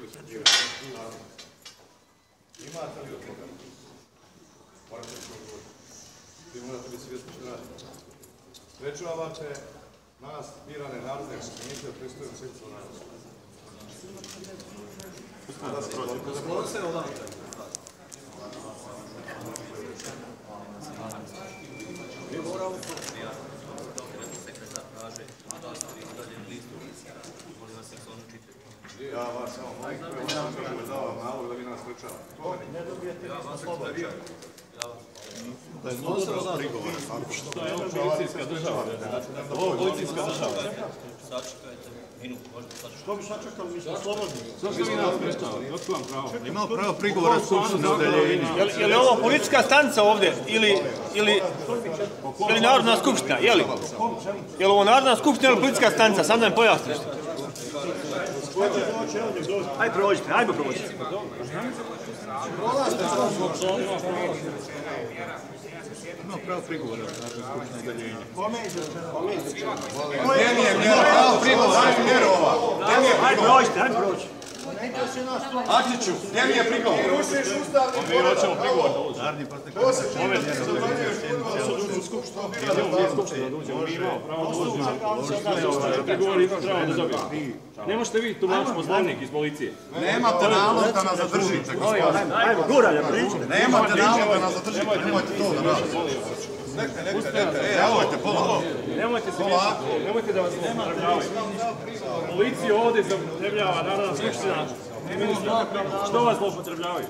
Smo dio. Naravno. Imate li od? Morate se odgovoriti. Vi morate biti što radite. Sprečavate nas, birane narodne komisije, da vas samo molim, ja vam kažem da vam nalog da vi nas sprečavate. Ne dobijete To je ovo policijska država. Ovo je policijska država. Zašto vi nas? Otkud vam pravo? Imao pravo prigovora skupštine udaljenja. Je li ovo policijska stanica ovdje ili, ili, ili narodna skupština, je li? Je li ovo narodna skupština ili policijska stanica? Sam da mi pojasniš. Ajde prođite, ajde prođite. Pravo prigovora. Gdje mi je mjera? Pravo prigovor, daj mjeru ova. Gdje mi je Ajde prođite, ajde prođite. Ačiću, gdje mi je prigovor? Mi hoćemo prigovor da. Skupština da. Ne možete vi tumačiti poslovnik iz policije. Nemate nalog da nas zadržite, gospodine. Guraj, pričajte. Nemate nalog da nas zadržite, nemojte to da radite. Nekaj, nekaj, nekaj, e, evo pola. Nemojte se miješati. Nemojte da vas zloupotrebljavaju. Policiju ovdje zloupotrebljava Narodna skupština. Što vas zloupotrebljavaju?